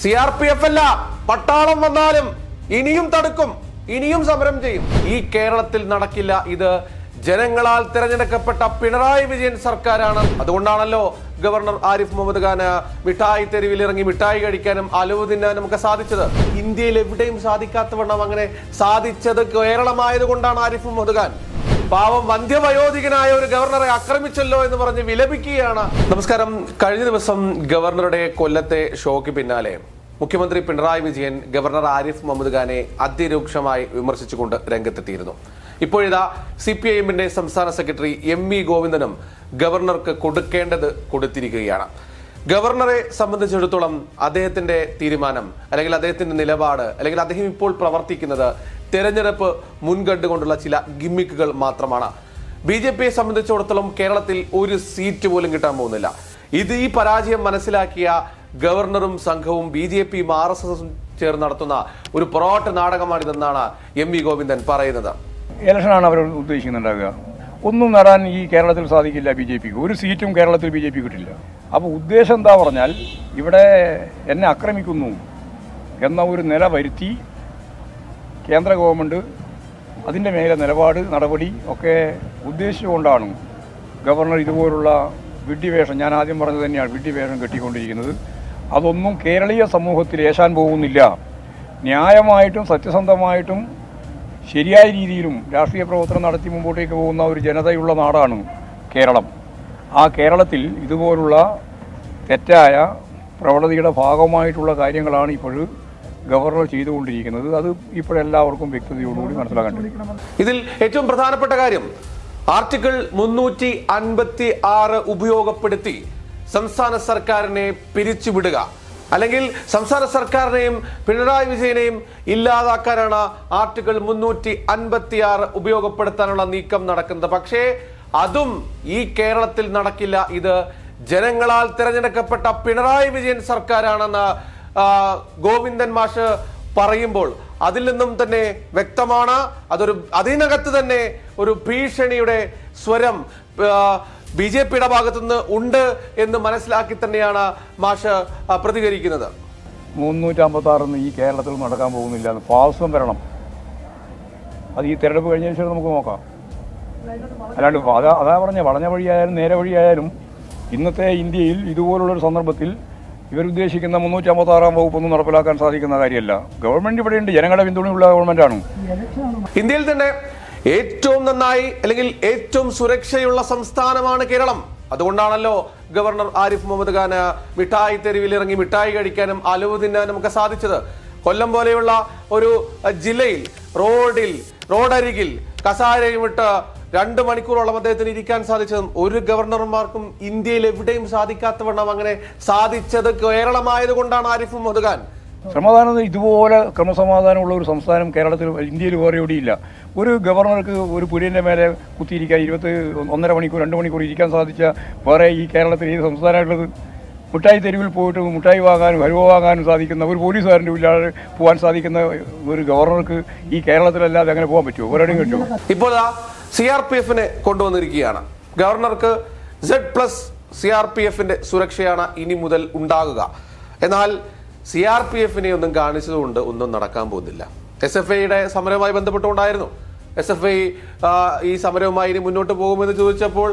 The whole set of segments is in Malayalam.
സി ആർ പി എഫ് അല്ല. പട്ടാളം വന്നാലും ഇനിയും തടുക്കും. ഇനിയും സമരം ചെയ്യും. ഈ കേരളത്തിൽ നടക്കില്ല ഇത്. ജനങ്ങളാൽ തിരഞ്ഞെടുക്കപ്പെട്ട പിണറായി വിജയൻ സർക്കാരാണ്. അതുകൊണ്ടാണല്ലോ ഗവർണർ ആരിഫ് മുഹമ്മദ് ഖാന് മിഠായി തെരുവിൽ ഇറങ്ങി മിഠായി കഴിക്കാനും അലവ് തിന്നാനും ഒക്കെ സാധിച്ചത്. ഇന്ത്യയിൽ എവിടെയും സാധിക്കാത്തവണ്ണം അങ്ങനെ സാധിച്ചത് കേരളമായത് കൊണ്ടാണ് ആരിഫ് മുഹമ്മദ് ഖാൻ. പാവം വന്ധ്യവയോധികനായ ഒരു ഗവർണറെ ആക്രമിച്ചല്ലോ എന്ന് പറഞ്ഞ് വിലപിക്കുകയാണ്. നമസ്കാരം. കഴിഞ്ഞ ദിവസം ഗവർണറുടെ കൊല്ലത്തെ ഷോയ്ക്ക് പിന്നാലെ. മുഖ്യമന്ത്രി പിണറായി വിജയൻ ഗവർണർ ആരിഫ് മുഹമ്മദ് ഖാനെ അതിരൂക്ഷമായി വിമർശിച്ചുകൊണ്ട് രംഗത്തെത്തിയിരുന്നു. ഇപ്പോഴിതാ സി പി ഐ എമ്മിന്റെ സംസ്ഥാന സെക്രട്ടറി എം വി ഗോവിന്ദനും ഗവർണർക്ക് കൊടുക്കേണ്ടത് കൊടുത്തിരിക്കുകയാണ്. ഗവർണറെ സംബന്ധിച്ചിടത്തോളം അദ്ദേഹത്തിന്റെ തീരുമാനം അല്ലെങ്കിൽ അദ്ദേഹത്തിന്റെ നിലപാട് അല്ലെങ്കിൽ അദ്ദേഹം ഇപ്പോൾ പ്രവർത്തിക്കുന്നത് തെരഞ്ഞെടുപ്പ് മുൻകണ്ടുകൊണ്ടുള്ള ചില ഗിമ്മിക്കുകൾ മാത്രമാണ്. ബി ജെ പിയെ സംബന്ധിച്ചിടത്തോളം കേരളത്തിൽ ഒരു സീറ്റ് പോലും കിട്ടാൻ പോകുന്നില്ല. ഇത് ഈ പരാജയം മനസ്സിലാക്കിയ ഗവർണറും സംഘവും ബി ജെ പിയും ആർ എസ് എസും ചേർന്ന് നടത്തുന്ന ഒരു പൊറോട്ട നാടകമാണിതെന്നാണ് എം വി ഗോവിന്ദൻ പറയുന്നത്. ഇലക്ഷനാണ് അവർ ഉദ്ദേശിക്കുന്നുണ്ടാകുക ഒന്നും നേടാൻ ഈ കേരളത്തിൽ സാധിക്കില്ല ബി ജെ പിക്ക്. ഒരു സീറ്റും കേരളത്തിൽ ബി ജെ പി കിട്ടില്ല. അപ്പോൾ ഉദ്ദേശം എന്താ പറഞ്ഞാൽ ഇവിടെ എന്നെ ആക്രമിക്കുന്നു എന്ന ഒരു നില വരുത്തി കേന്ദ്ര ഗവൺമെന്റ് അതിന്റെ മേലെ നിലപാട് നടപടി ഒക്കെ ഉദ്ദേശിച്ചുകൊണ്ടാണ് ഗവർണർ ഇതുപോലുള്ള വിഡ്ഢിവേഷം ഞാൻ ആദ്യം പറഞ്ഞത് തന്നെയാണ് വിഡ്ഢിവേഷം കെട്ടിക്കൊണ്ടിരിക്കുന്നത്. അതൊന്നും കേരളീയ സമൂഹത്തിൽ ഏശാൻ പോകുന്നില്ല. ന്യായമായിട്ടും സത്യസന്ധമായിട്ടും ശരിയായ രീതിയിലും രാഷ്ട്രീയ പ്രവർത്തനം നടത്തി മുമ്പോട്ടേക്ക് പോകുന്ന ഒരു ജനതയുള്ള നാടാണ് കേരളം. ആ കേരളത്തിൽ ഇതുപോലുള്ള തെറ്റായ പ്രവണതയുടെ ഭാഗമായിട്ടുള്ള കാര്യങ്ങളാണ് ഇപ്പോൾ ഗവർണർ ചെയ്തുകൊണ്ടിരിക്കുന്നത്. അത് ഇപ്പോഴെല്ലാവർക്കും വ്യക്തതയോടുകൂടി മനസ്സിലാക്കാൻ ഇതിൽ ഏറ്റവും പ്രധാനപ്പെട്ട കാര്യം ആർട്ടിക്കിൾ മുന്നൂറ്റി അൻപത്തി ആറ് ഉപയോഗപ്പെടുത്തി സംസ്ഥാന സർക്കാരിനെ പിരിച്ചുവിടുക. അല്ലെങ്കിൽ സംസ്ഥാന സർക്കാരിനെയും പിണറായി വിജയനെയും ഇല്ലാതാക്കാനാണ് ആർട്ടിക്കിൾ മുന്നൂറ്റി അൻപത്തി ആറ് ഉപയോഗപ്പെടുത്താനുള്ള നീക്കം നടക്കുന്നത്. പക്ഷേ അതും ഈ കേരളത്തിൽ നടക്കില്ല. ഇത് ജനങ്ങളാൽ തിരഞ്ഞെടുക്കപ്പെട്ട പിണറായി വിജയൻ സർക്കാരാണെന്ന് ഗോവിന്ദൻ മാഷ് പറയുമ്പോൾ അതിൽ നിന്നും തന്നെ വ്യക്തമാണ്. അതൊരു അതിനകത്ത് തന്നെ ഒരു ഭീഷണിയുടെ സ്വരം ബി ജെ പിയുടെ ഭാഗത്തുനിന്ന് ഉണ്ട് എന്ന് മനസ്സിലാക്കി തന്നെയാണ് മാഷ് പ്രതികരിക്കുന്നത്. മുന്നൂറ്റമ്പത്തി ആറൊന്നും ഈ കേരളത്തിൽ നടക്കാൻ പോകുന്നില്ല. പാവസം വരണം. അത് ഈ തെരഞ്ഞെടുപ്പ് കഴിഞ്ഞതിന് ശേഷം നമുക്ക് നോക്കാം. അല്ലാണ്ട് അതാ അതാ പറഞ്ഞ വളഞ്ഞ വഴിയായാലും നേരെ വഴിയായാലും ഇന്നത്തെ ഇന്ത്യയിൽ ഇതുപോലുള്ളൊരു സന്ദർഭത്തിൽ ഇവരുദ്ദേശിക്കുന്ന മുന്നൂറ്റി അമ്പത്താറാം വകുപ്പൊന്നും നടപ്പിലാക്കാൻ സാധിക്കുന്ന കാര്യമല്ല. ഗവൺമെന്റ് ഇവിടെയുണ്ട് ജനങ്ങളുടെ പിന്തുണയുള്ള ഗവൺമെന്റാണ്. ഇന്ത്യയിൽ തന്നെ ഏറ്റവും നന്നായി അല്ലെങ്കിൽ ഏറ്റവും സുരക്ഷയുള്ള സംസ്ഥാനമാണ് കേരളം. അതുകൊണ്ടാണല്ലോ ഗവർണർ ആരിഫ് മുഹമ്മദ് ഖാന് മിഠായി തെരുവിൽ ഇറങ്ങി മിഠായി കഴിക്കാനും അലവ് തിന്നാനും ഒക്കെ സാധിച്ചത്. കൊല്ലം പോലെയുള്ള ഒരു ജില്ലയിൽ റോഡിൽ റോഡരികിൽ കസാരയും ഇട്ട് രണ്ട് മണിക്കൂറോളം അദ്ദേഹത്തിന് ഇരിക്കാൻ സാധിച്ചതും ഒരു ഗവർണർമാർക്കും ഇന്ത്യയിൽ എവിടെയും സാധിക്കാത്തവണ്ണം അങ്ങനെ സാധിച്ചത് കേരളമായത് കൊണ്ടാണ് ആരിഫ് മുഹമ്മദ് ഖാൻ. സമാധാനം ഇതുപോലെ ക്രമസമാധാനമുള്ള ഒരു സംസ്ഥാനം കേരളത്തിൽ ഇന്ത്യയിൽ വേറെ എവിടെയില്ല. ഒരു ഗവർണർക്ക് ഒരു പുലിന്റെ മേലെ കുത്തിയിരിക്കാൻ ഇരുപത്തി ഒന്നര മണിക്കൂർ രണ്ട് മണിക്കൂർ ഇരിക്കാൻ സാധിച്ച വേറെ ഈ കേരളത്തിൽ ഏത് സംസ്ഥാനമുള്ളത് മുട്ടായി തെരുവിൽ പോയിട്ട് മുട്ടായി വാങ്ങാനും ഹലുവ വാങ്ങാനും സാധിക്കുന്ന ഒരു പോലീസുകാരന്റെ ഇല്ലാതെ പോകാൻ സാധിക്കുന്ന ഒരു ഗവർണർക്ക് ഈ കേരളത്തിലല്ലാതെ അങ്ങനെ പോകാൻ പറ്റുമോ? ഒരിടം കിട്ടുമോ ഇപ്പോൾ സി ആർ പി എഫിനെ കൊണ്ടുവന്നിരിക്കുകയാണ്. ഗവർണർക്ക് Z plus C R P എഫിന്റെ സുരക്ഷയാണ് ഇനി മുതൽ ഉണ്ടാകുക. എന്നാൽ സി ആർ പി എഫിനെ ഒന്നും കാണിച്ചതുകൊണ്ട് ഒന്നും നടക്കാൻ പോകുന്നില്ല. എസ് എഫ് ഐയുടെ സമരവുമായി ബന്ധപ്പെട്ടുകൊണ്ടായിരുന്നു. എസ് എഫ് ഐ ഈ സമരവുമായി ഇനി മുന്നോട്ട് പോകുമെന്ന് ചോദിച്ചപ്പോൾ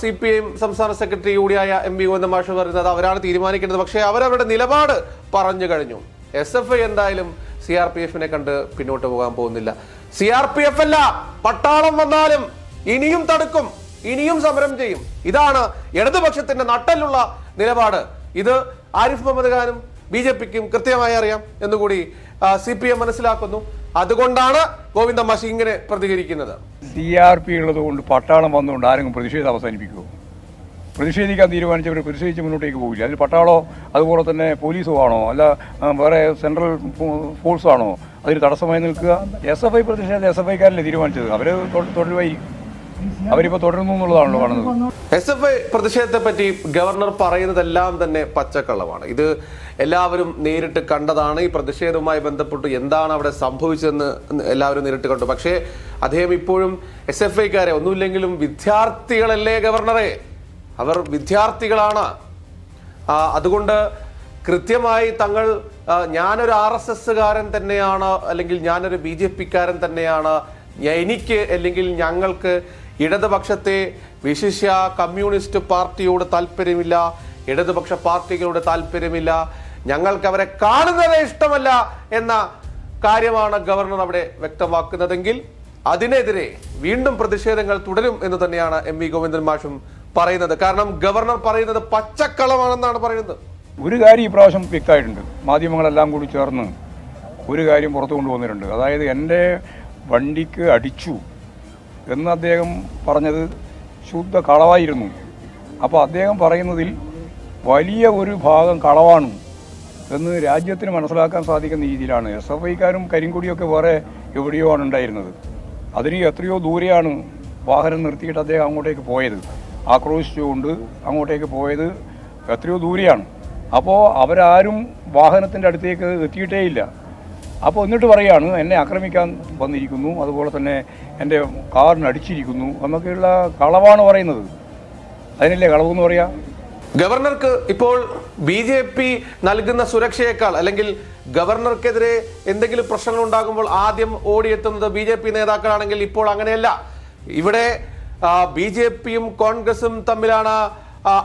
സി പി ഐ സംസ്ഥാന സെക്രട്ടറി കൂടിയായ എം വി ഗോവിന്ദ മാഷ് പറയുന്നത് അവരാണ് തീരുമാനിക്കേണ്ടത്. പക്ഷേ അവരവരുടെ നിലപാട് പറഞ്ഞു കഴിഞ്ഞു. എസ് എഫ് ഐ എന്തായാലും സി ആർ പി എഫിനെ കണ്ട് പിന്നോട്ട് പോകാൻ പോകുന്നില്ല. സി ആർ പി എഫ് അല്ല. പട്ടാളം വന്നാലും ഇനിയും തടുക്കും ഇനിയും സമരം ചെയ്യും. ഇതാണ് ഇടതുപക്ഷത്തിന്റെ നട്ടലുള്ള നിലപാട്. ഇത് ആരിഫ് മുഹമ്മദ് ഖാനും ബി ജെ പിക്കും കൃത്യമായി അറിയാം എന്നുകൂടി സി പി എം മനസ്സിലാക്കുന്നു. അതുകൊണ്ടാണ് ഗോവിന്ദ മാഷി ഇങ്ങനെ പ്രതികരിക്കുന്നത്. സി ആർ പി ഉള്ളത് കൊണ്ട് പട്ടാളം വന്നുകൊണ്ട് ആരെങ്കിലും പ്രതിഷേധം അവസാനിപ്പിക്കുമോ പ്രതിഷേധിക്കാൻ തീരുമാനിച്ചവർ പ്രതിഷേധിച്ച് മുന്നോട്ടേക്ക് പോകില്ല അതിൽ പട്ടാളോ അതുപോലെ തന്നെ പോലീസോ ആണോ? അല്ല വേറെ സെൻട്രൽ ഫോഴ്സോ അതിൽ തടസ്സമായി നിൽക്കുക. എസ് എഫ് ഐ പ്രതിഷേധം എസ് എഫ് ഐക്കാരല്ലേ തീരുമാനിച്ചത്? അവർ തുടരുമായി അവരിപ്പോ തുടരുന്നു എന്നുള്ളതാണല്ലോ കാണുന്നത്. എസ് എഫ് ഐ പ്രതിഷേധത്തെ പറ്റി ഗവർണർ പറയുന്നതെല്ലാം തന്നെ പച്ചക്കള്ളമാണ്. ഇത് എല്ലാവരും നേരിട്ട് കണ്ടതാണ്. ഈ പ്രതിഷേധവുമായി ബന്ധപ്പെട്ട് എന്താണ് അവിടെ സംഭവിച്ചതെന്ന് എല്ലാവരും നേരിട്ട് കണ്ടു. പക്ഷേ അദ്ദേഹം ഇപ്പോഴും എസ് എഫ് ഐക്കാരെ ഒന്നുമില്ലെങ്കിലും വിദ്യാർത്ഥികളല്ലേ ഗവർണറെ? അവർ വിദ്യാർത്ഥികളാണ്. അതുകൊണ്ട് കൃത്യമായി തങ്ങൾ ഞാനൊരു ആർ എസ് എസ്സുകാരൻ തന്നെയാണ് അല്ലെങ്കിൽ ഞാനൊരു ബി ജെ പിക്കാരൻ തന്നെയാണ്. എനിക്ക് അല്ലെങ്കിൽ ഞങ്ങൾക്ക് ഇടതുപക്ഷത്തെ വിശിഷ്യ കമ്മ്യൂണിസ്റ്റ് പാർട്ടിയോട് താല്പര്യമില്ല ഇടതുപക്ഷ പാർട്ടികളോട് താല്പര്യമില്ല ഞങ്ങൾക്ക് അവരെ കാണുന്നത് ഇഷ്ടമല്ല എന്ന കാര്യമാണ് ഗവർണർ അവിടെ വ്യക്തമാക്കുന്നതെങ്കിൽ അതിനെതിരെ വീണ്ടും പ്രതിഷേധങ്ങൾ തുടരും എന്ന് തന്നെയാണ് എം വി ഗോവിന്ദൻ മാഷും പറയുന്നത്. കാരണം ഗവർണർ പറയുന്നത് പച്ചക്കളമാണെന്നാണ് പറയുന്നത്. ഒരു കാര്യം ഈ പ്രാവശ്യം വ്യക്തമായിട്ടുണ്ട്. മാധ്യമങ്ങളെല്ലാം കൂടി ചേർന്ന് ഒരു കാര്യം പുറത്തു കൊണ്ടുവന്നിട്ടുണ്ട്. അതായത് എന്റെ വണ്ടിക്ക് അടിച്ചു എന്ന് അദ്ദേഹം പറഞ്ഞത് ശുദ്ധ കളവായിരുന്നു. അപ്പോൾ അദ്ദേഹം പറയുന്നതിൽ വലിയ ഒരു ഭാഗം കളവാണ് എന്ന് രാജ്യത്തിന് മനസ്സിലാക്കാൻ സാധിക്കുന്ന രീതിയിലാണ്. എസ് എഫ് ഐക്കാരും കരിങ്കൊടിയൊക്കെ വേറെ എവിടെയോ ആണ് ഉണ്ടായിരുന്നത്. അതിന് എത്രയോ ദൂരെയാണ് വാഹനം നിർത്തിയിട്ട് അദ്ദേഹം അങ്ങോട്ടേക്ക് പോയത്. ആക്രോശിച്ചുകൊണ്ട് അങ്ങോട്ടേക്ക് പോയത് എത്രയോ ദൂരെയാണ്. അപ്പോൾ അവരാരും വാഹനത്തിന്റെ അടുത്തേക്ക് എത്തിയിട്ടേ ഇല്ല. അപ്പോൾ എന്നിട്ട് പറയാണ് എന്നെ ആക്രമിക്കാൻ വന്നിരിക്കുന്നു അതുപോലെ തന്നെ എന്റെ കാറിന് അടിച്ചിരിക്കുന്നു എന്നൊക്കെയുള്ള കളവാണ് പറയുന്നത്. അതിനല്ലേ കളവെന്ന് പറയാം? ഗവർണർക്ക് ഇപ്പോൾ ബി ജെ പി നൽകുന്ന സുരക്ഷയേക്കാൾ അല്ലെങ്കിൽ ഗവർണർക്കെതിരെ എന്തെങ്കിലും പ്രശ്നങ്ങൾ ഉണ്ടാകുമ്പോൾ ആദ്യം ഓടിയെത്തുന്നത് ബി ജെ പി നേതാക്കളാണെങ്കിൽ ഇപ്പോൾ അങ്ങനെയല്ല. ഇവിടെ ബി ജെ പിയും കോൺഗ്രസും തമ്മിലാണ്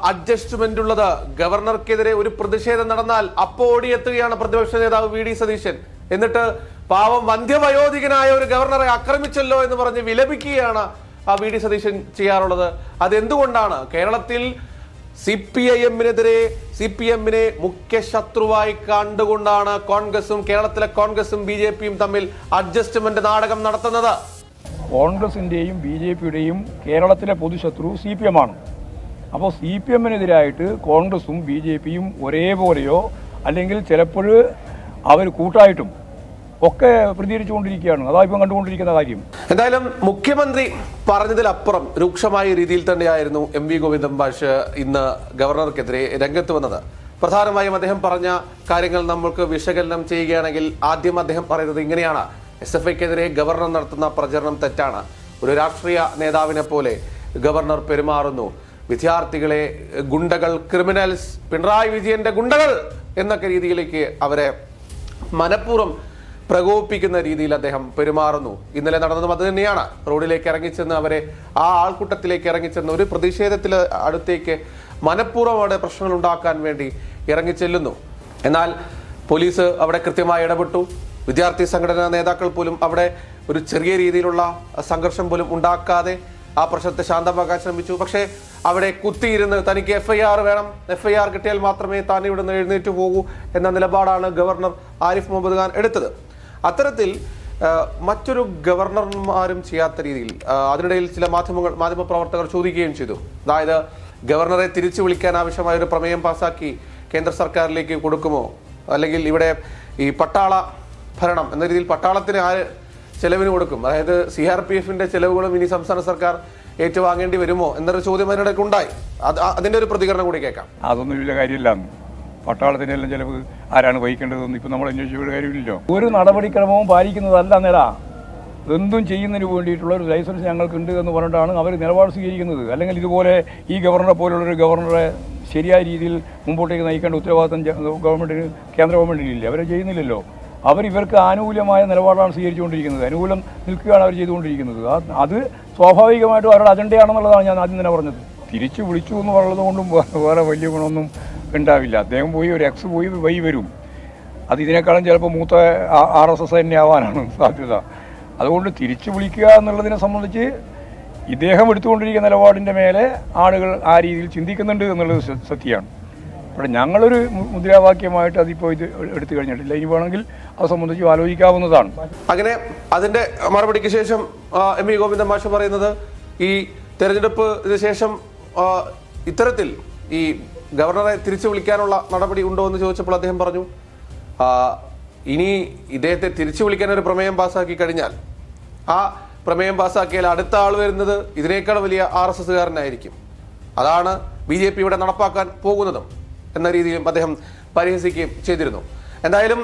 അഡ്ജസ്റ്റ്മെന്റ് ഉള്ളത് ഗവർണർക്കെതിരെ ഒരു പ്രതിഷേധം നടന്നാൽ അപ്പോ ഓടിയെത്തുകയാണ് പ്രതിപക്ഷ നേതാവ് വി ഡി സതീശൻ. എന്നിട്ട് പാവം വന്ധ്യവയോധികനായ ഒരു ഗവർണറെ ആക്രമിച്ചല്ലോ എന്ന് പറഞ്ഞ് വിലപിക്കുകയാണ് വി ഡി സതീശൻ ചെയ്യാറുള്ളത്. അതെന്തുകൊണ്ടാണ്? കേരളത്തിൽ സി പി ഐ എമ്മിനെതിരെ സി പി എമ്മിനെ മുഖ്യ ശത്രുവായി കണ്ടുകൊണ്ടാണ് കോൺഗ്രസും കേരളത്തിലെ കോൺഗ്രസും ബി ജെ പിയും തമ്മിൽ അഡ്ജസ്റ്റ്മെന്റ് നാടകം നടത്തുന്നത്? കോൺഗ്രസിന്റെയും ബി ജെ പിയുടെയും കേരളത്തിലെ പൊതുശത്രു സി പി എം ആണ്. അപ്പോൾ സി പി എമ്മിനെതിരായിട്ട് കോൺഗ്രസും ബി ജെ പിയും ഒരേപോലെയോ അല്ലെങ്കിൽ ചിലപ്പോൾ അവർ കൂട്ടായിട്ടും ഒക്കെ പ്രതികരിച്ചുകൊണ്ടിരിക്കുകയാണ്. അതാ ഇപ്പം കണ്ടുകൊണ്ടിരിക്കുന്ന കാര്യം. എന്തായാലും മുഖ്യമന്ത്രി പറഞ്ഞതിലപ്പുറം രൂക്ഷമായ രീതിയിൽ തന്നെയായിരുന്നു എം വി ഗോവിന്ദൻ ഭാഷ് ഇന്ന് ഗവർണർക്കെതിരെ രംഗത്ത് വന്നത്. പ്രധാനമായും അദ്ദേഹം പറഞ്ഞ കാര്യങ്ങൾ നമ്മൾക്ക് വിശകലനം ചെയ്യുകയാണെങ്കിൽ ആദ്യം അദ്ദേഹം പറയുന്നത് ഇങ്ങനെയാണ്. എസ് എഫ് ഐക്കെതിരെ ഗവർണർ നടത്തുന്ന പ്രചരണം തെറ്റാണ്. ഒരു രാഷ്ട്രീയ നേതാവിനെ പോലെ ഗവർണർ പെരുമാറുന്നു. വിദ്യാർത്ഥികളെ ഗുണ്ടകൾ ക്രിമിനൽസ് പിണറായി വിജയന്റെ ഗുണ്ടകൾ എന്നൊക്കെ രീതിയിലേക്ക് അവരെ മനഃപൂർവം പ്രകോപിപ്പിക്കുന്ന രീതിയിൽ അദ്ദേഹം പെരുമാറുന്നു. ഇന്നലെ നടന്നതും അത് തന്നെയാണ്. റോഡിലേക്ക് ഇറങ്ങിച്ചെന്ന് അവരെ ആ ആൾക്കൂട്ടത്തിലേക്ക് ഇറങ്ങിച്ചെന്ന് ഒരു പ്രതിഷേധത്തിൽ അടുത്തേക്ക് മനഃപൂർവം അവിടെ പ്രശ്നങ്ങൾ ഉണ്ടാക്കാൻ വേണ്ടി ഇറങ്ങിച്ചെല്ലുന്നു. എന്നാൽ പോലീസ് അവിടെ കൃത്യമായി ഇടപെട്ടു. വിദ്യാർത്ഥി സംഘടനാ നേതാക്കൾ പോലും അവിടെ ഒരു ചെറിയ രീതിയിലുള്ള സംഘർഷം പോലും ഉണ്ടാക്കാതെ ആ പ്രശ്നത്തെ ശാന്തമാക്കാൻ ശ്രമിച്ചു. പക്ഷേ അവിടെ കുത്തിയിരുന്ന് തനിക്ക് എഫ് ഐ ആർ വേണം. എഫ് ഐ ആർ കിട്ടിയാൽ മാത്രമേ താൻ ഇവിടെ നിന്ന് എഴുന്നേറ്റ് പോകൂ എന്ന നിലപാടാണ് ഗവർണർ ആരിഫ് മുഹമ്മദ് ഖാൻ എടുത്തത്. അത്തരത്തിൽ മറ്റൊരു ഗവർണർമാരും ചെയ്യാത്ത രീതിയിൽ അതിനിടയിൽ ചില മാധ്യമങ്ങൾ മാധ്യമപ്രവർത്തകർ ചോദിക്കുകയും ചെയ്തു. അതായത് ഗവർണറെ തിരിച്ചു വിളിക്കാൻ ആവശ്യമായ ഒരു പ്രമേയം പാസാക്കി കേന്ദ്ര സർക്കാരിലേക്ക് കൊടുക്കുമോ? അല്ലെങ്കിൽ ഇവിടെ ഈ പട്ടാള ഭരണം എന്ന രീതിയിൽ പട്ടാളത്തിന് ആര് ചെലവിന് കൊടുക്കും. അതായത് സി ആർ പി എഫിന്റെ ചെലവുകളും ഇനി സംസ്ഥാന സർക്കാർ ഏറ്റുവാങ്ങേണ്ടി വരുമോ എന്നൊരു ചോദ്യം അതിനിടയ്ക്ക് ഉണ്ടായി. അതിന്റെ ഒരു പ്രതികരണം കൂടി കേൾക്കാം. അതൊന്നും വലിയ കാര്യമില്ല. പട്ടാളത്തിന്റെ എല്ലാം ചിലവ് ആരാണ് വഹിക്കേണ്ടതെന്ന് ഇപ്പം നമ്മൾ അന്വേഷിച്ച കാര്യമില്ലല്ലോ. ഒരു നടപടിക്രമവും പാലിക്കുന്നതല്ല നില. എന്തും ചെയ്യുന്നതിന് വേണ്ടിയിട്ടുള്ള ഒരു ലൈസൻസ് ഞങ്ങൾക്ക് ഉണ്ട് എന്ന് പറഞ്ഞിട്ടാണ് അവർ നിലപാട് സ്വീകരിക്കുന്നത്. അല്ലെങ്കിൽ ഇതുപോലെ ഈ ഗവർണറെ പോലുള്ളൊരു ഗവർണറെ ശരിയായ രീതിയിൽ മുമ്പോട്ടേക്ക് നയിക്കേണ്ട ഉത്തരവാദിത്തം ഗവൺമെന്റിന് കേന്ദ്ര ഗവൺമെന്റിനില്ല അവരെ ചെയ്യുന്നില്ലല്ലോ. അവർ ഇവർക്ക് ആനുകൂല്യമായ നിലപാടാണ് സ്വീകരിച്ചുകൊണ്ടിരിക്കുന്നത്. അനുകൂലം നിൽക്കുകയാണ് അവർ ചെയ്തുകൊണ്ടിരിക്കുന്നത്. അത് സ്വാഭാവികമായിട്ടും അവരുടെ അജണ്ടയാണെന്നുള്ളതാണ് ഞാൻ ആദ്യം തന്നെ പറഞ്ഞത്. തിരിച്ചു വിളിച്ചു എന്ന് പറയുന്നത് കൊണ്ടും വേറെ വലിയ ഗുണമൊന്നും ഉണ്ടാവില്ല. അദ്ദേഹം പോയി ഒരു എക്സ് പോയി വൈ വരും. അത് ഇതിനേക്കാളും ചിലപ്പോൾ മൂത്ത ആർ എസ് എസ് തന്നെ ആവാനാണ് സാധ്യത. അതുകൊണ്ട് തിരിച്ചു വിളിക്കുക എന്നുള്ളതിനെ സംബന്ധിച്ച് ഇദ്ദേഹം എടുത്തുകൊണ്ടിരിക്കുന്ന നിലപാടിന്റെ മേലെ ആളുകൾ ആ രീതിയിൽ ചിന്തിക്കുന്നുണ്ട് എന്നുള്ളത് സത്യമാണ്. അപ്പോൾ ഞങ്ങളൊരു മുദ്രാവാക്യമായിട്ട് അതിപ്പോൾ ഇത് എടുത്തു കഴിഞ്ഞിട്ടില്ല. ഇനി വേണമെങ്കിൽ അത് സംബന്ധിച്ച് ആലോചിക്കാവുന്നതാണ്. അങ്ങനെ അതിന്റെ മറുപടിക്ക് ശേഷം എം വി ഗോവിന്ദൻ മാഷ പറയുന്നത് ഈ തെരഞ്ഞെടുപ്പ് ശേഷം ഇത്തരത്തിൽ ഈ ഗവർണറെ തിരിച്ചു വിളിക്കാനുള്ള നടപടി ഉണ്ടോ എന്ന് ചോദിച്ചപ്പോൾ അദ്ദേഹം പറഞ്ഞു ഇനി ഇദ്ദേഹത്തെ തിരിച്ചു വിളിക്കാൻ ഒരു പ്രമേയം പാസ്സാക്കി കഴിഞ്ഞാൽ ആ പ്രമേയം പാസ്സാക്കിയാൽ അടുത്ത ആൾ വരുന്നത് ഇതിനേക്കാൾ വലിയ ആർ എസ് അതാണ് ബി ജെ പി ഇവിടെ നടപ്പാക്കാൻ പോകുന്നതും. എന്ന രീതിയിലും അദ്ദേഹം പരിഹസിക്കുകയും ചെയ്തിരുന്നു. എന്തായാലും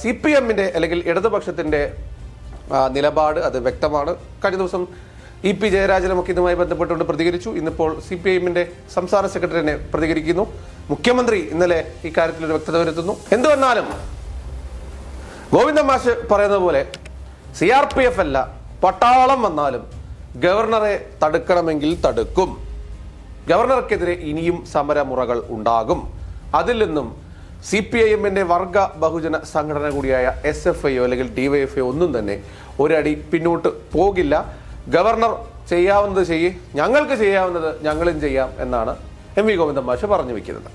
സി പി എമ്മിന്റെ അല്ലെങ്കിൽ ഇടതുപക്ഷത്തിന്റെ നിലപാട് അത് വ്യക്തമാണ്. കഴിഞ്ഞ ദിവസം ഇ പി ജയരാജനുമൊക്കെ ഇതുമായി ബന്ധപ്പെട്ടുകൊണ്ട് പ്രതികരിച്ചു. ഇന്നിപ്പോൾ സി പി ഐഎമ്മിന്റെ സംസ്ഥാന സെക്രട്ടറിനെ പ്രതികരിക്കുന്നു. മുഖ്യമന്ത്രി ഇന്നലെ ഇക്കാര്യത്തിൽ ഒരു വ്യക്തത വരുത്തുന്നു. എന്തു വന്നാലും ഗോവിന്ദ മാഷ് പറയുന്ന പോലെ സി ആർ പി എഫ് അല്ല പട്ടാളം വന്നാലും ഗവർണറെ തടുക്കണമെങ്കിൽ തടുക്കും. ഗവർണർക്കെതിരെ ഇനിയും സമരമുറകൾ ഉണ്ടാകും. അതിൽ നിന്നും സി പി ഐ എമ്മിന്റെ വർഗ ബഹുജന സംഘടന കൂടിയായ എസ് എഫ് ഐയോ അല്ലെങ്കിൽ ഡിവൈഎഫ് ഒന്നും തന്നെ ഒരടി പിന്നോട്ട് പോകില്ല. ഗവർണർ ചെയ്യാവുന്നത് ചെയ്യേ. ഞങ്ങൾക്ക് ചെയ്യാവുന്നത് ഞങ്ങളും ചെയ്യാം എന്നാണ് എം വി ഗോവിന്ദൻ മാഷ് പറഞ്ഞു വെക്കുന്നത്.